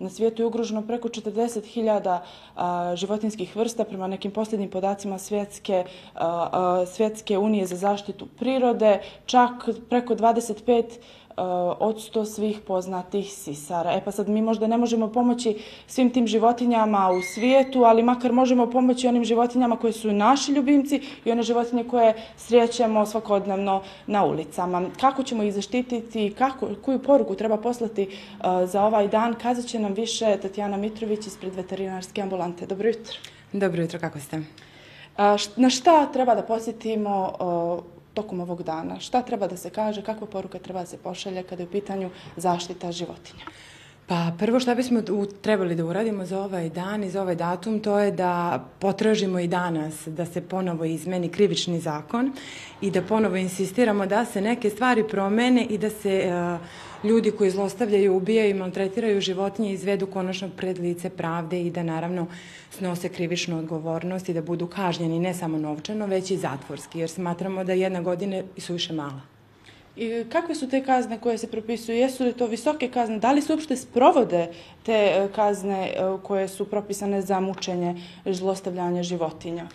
Na svijetu je ugroženo preko 40.000 životinskih vrsta. Prema nekim posljednjim podacima svjetske, svjetske unije za zaštitu prirode, čak preko 25 Eh, od sto svih poznatih sisara. E pa sad mi možda ne možemo pomoći svim tim životinjama u svijetu, ali makar možemo pomoći onim životinjama koje su naši ljubimci i one životinje koje srijećemo svakodnevno na ulicama. Kako ćemo ih zaštititi i koju poruku treba poslati eh, za ovaj dan, kazat će nam više Tatjana Mitrović ispred veterinarske ambulante. Dobro jutro. Dobro jutro, kako ste? Eh, na šta treba da posjetimo tokom ovog dana? Šta treba da se kaže, kakva poruka treba da se pošalje kada je u pitanju zaštita životinja? Pa prvo što bismo trebali da uradimo za ovaj dan i za ovaj datum, to je da potražimo i danas da se ponovo izmeni krivični zakon i da ponovo insistiramo da se neke stvari promene i da se e, ljudi koji zlostavljaju, ubijaju i maltretiraju životinje izvedu konačno pred lice pravde i da naravno snose krivičnu odgovornost i da budu kažnjeni ne samo novčano, već i zatvorski, jer smatramo da jedna godina su više mala. I kakve su te kazne koje se propisuju? Jesu li to visoke kazne? Da li se uopšte sprovode te e, kazne e, koje su propisane za mučenje, zlostavljanje životinja?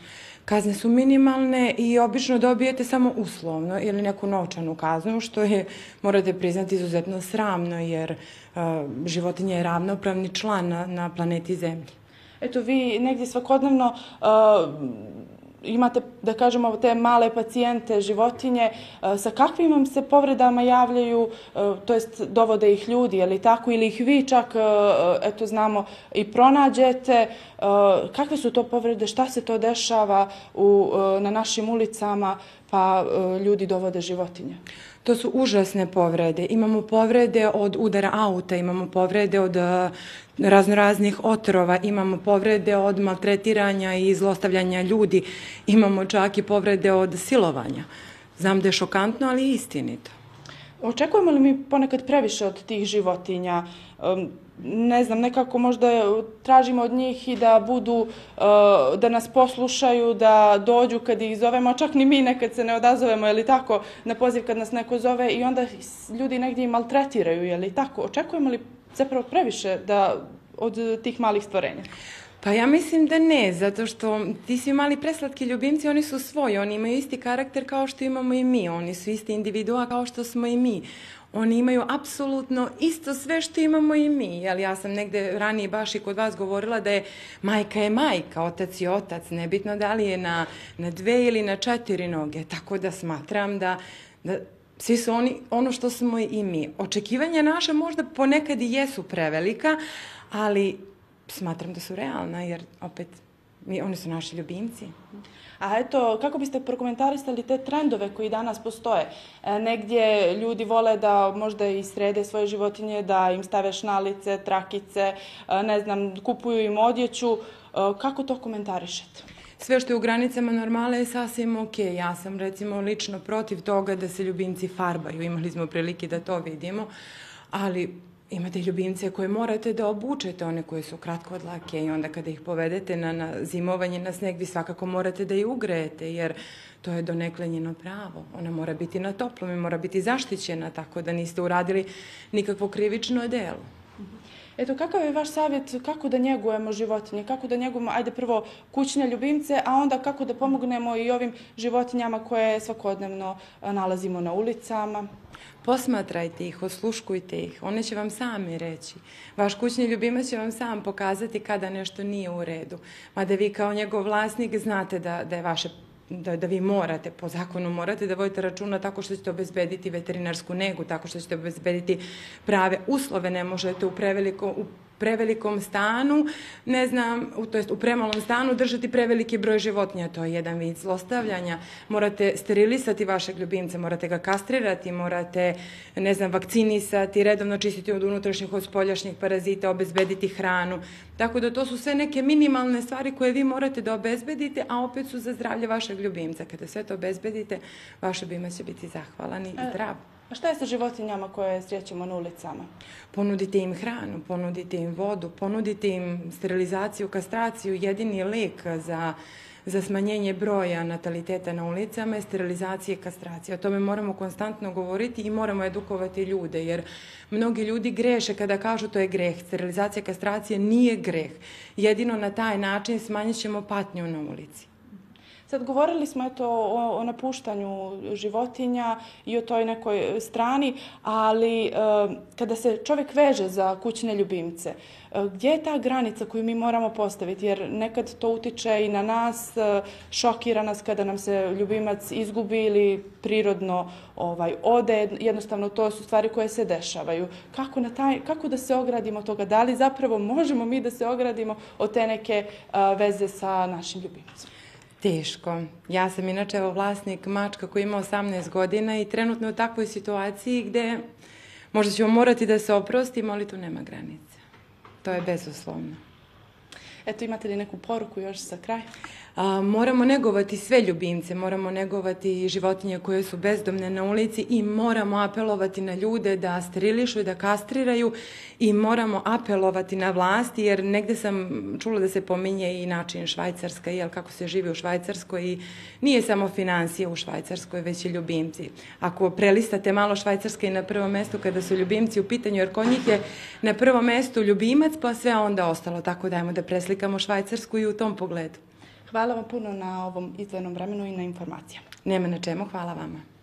Kazne su minimalne i obično dobijete samo uslovno ili neku novčanu kaznu, što je, morate priznati, izuzetno sramno, jer uh, životinja je ravnopravni član na, planeti Zemlji. Eto, vi negdje svakodnevno imate, da kažemo, te male pacijente, životinje, e, sa kakvim vam se povredama javljaju, e, to jest dovode ih ljudi, je li tako, ili ih vi čak, e, eto znamo, i pronađete, kakve su to povrede, šta se to dešava u, na našim ulicama, pa ljudi dovode životinje? To su užasne povrede. Imamo povrede od udara auta, imamo povrede od eh, raznoraznih otrova, imamo povrede od maltretiranja i zlostavljanja ljudi, imamo čak i povrede od silovanja. Znam da je šokantno, ali istinito. Očekujemo li mi ponekad previše od tih životinja? Ne znam, nekako možda tražimo od njih i da budu, e, da nas poslušaju, da dođu kad ih zovemo, čak ni mi nekad se ne odazovemo, je li tako, na poziv kad nas neko zove i onda ljudi negdje i maltretiraju, je li tako? Očekujemo li zapravo previše da, od tih malih stvorenja? Pa ja mislim da ne, zato što ti svi mali preslatki ljubimci, oni su svoji, oni imaju isti karakter kao što imamo i mi, oni su isti individua kao što smo i mi. Oni imaju apsolutno isto sve što imamo i mi. Jel, ja sam negde ranije baš i kod vas govorila da je majka je majka, otac je otac, nebitno da li je na, na dve ili na četiri noge. Tako da smatram da, da svi su oni ono što smo i mi. Očekivanja naša možda ponekad i jesu prevelika, ali smatram da su realna, jer opet mi, oni su naši ljubimci. A eto, kako biste prokomentarisali te trendove koji danas postoje? E, negdje ljudi vole da možda i srede svoje životinje, da im stave šnalice, trakice, e, ne znam, kupuju im odjeću. E, kako to komentarišete? Sve što je u granicama normale je sasvim ok. Ja sam recimo lično protiv toga da se ljubimci farbaju. Imali smo prilike da to vidimo, ali imate ljubimce koje morate da obučete, one koje su kratko odlake i onda kada ih povedete na, na zimovanje na sneg, vi svakako morate da je ugrejete, jer to je donekle njeno pravo. Ona mora biti na toplom i mora biti zaštićena, tako da niste uradili nikakvo krivično delo. Eto, kakav je vaš savjet kako da njegujemo životinje, kako da njegujemo, ajde prvo kućne ljubimce, a onda kako da pomognemo i ovim životinjama koje svakodnevno nalazimo na ulicama? Posmatrajte ih, osluškujte ih, one će vam sami reći. Vaš kućni ljubimac će vam sam pokazati kada nešto nije u redu. Mada vi kao njegov vlasnik znate da, da je vaše da, da vi morate, po zakonu morate da vodite računa tako što ćete obezbediti veterinarsku negu, tako što ćete obezbediti prave uslove, ne možete u preveliko, u prevelikom stanu, ne znam, to jest u premalom stanu držati preveliki broj životinja, to je jedan vid zlostavljanja. Morate sterilisati vašeg ljubimca, morate ga kastrirati, morate, ne znam, vakcinisati, redovno čistiti od unutrašnjih, od spoljašnjih parazita, obezbediti hranu. Tako da to su sve neke minimalne stvari koje vi morate da obezbedite, a opet su za zdravlje vašeg ljubimca. Kada sve to obezbedite, vaš ljubimac će biti zahvalan i e, zdrav. A šta je sa životinjama koje srećemo na ulicama? Ponudite im hranu, ponudite im vodu, ponudite im sterilizaciju, kastraciju, jedini lek za za smanjenje broja nataliteta na ulicama je sterilizacija i kastracija. O tome moramo konstantno govoriti i moramo edukovati ljude, jer mnogi ljudi greše kada kažu to je greh. Sterilizacija i kastracija nije greh. Jedino na taj način smanjit ćemo patnju na ulici. Sad govorili smo eto o, o napuštanju životinja i o toj nekoj strani, ali e, kada se čovjek veže za kućne ljubimce, e, gdje je ta granica koju mi moramo postaviti? Jer nekad to utiče i na nas, e, šokira nas kada nam se ljubimac izgubi ili prirodno ovaj, ode. Jednostavno to su stvari koje se dešavaju. Kako, na taj, kako da se ogradimo od toga? Da li zapravo možemo mi da se ogradimo od te neke veze sa našim ljubimcem? Teško. Ja sam inače evo vlasnik mačka koji ima 18 godina i trenutno u takvoj situaciji gdje možda ćemo morati da se oprostimo, ali tu nema granice. To je bezuslovno. Eto, imate li neku poruku još za kraj? A, moramo negovati sve ljubimce, moramo negovati životinje koje su bezdomne na ulici i moramo apelovati na ljude da sterilišu i da kastriraju i moramo apelovati na vlasti jer negde sam čula da se pominje i način Švajcarska, jel kako se živi u Švajcarskoj i nije samo financije u Švajcarskoj, već i ljubimci. Ako prelistate malo Švajcarska i na prvom mestu kada su ljubimci u pitanju, jer kod njih je na prvom mestu ljubimac pa sve onda ostalo, tako dajmo da preslikamo Švajcarsku i u tom pogledu. Hvala vam puno na ovom izdvojenom vremenu i na informacijama. Nema na čemu, hvala vama.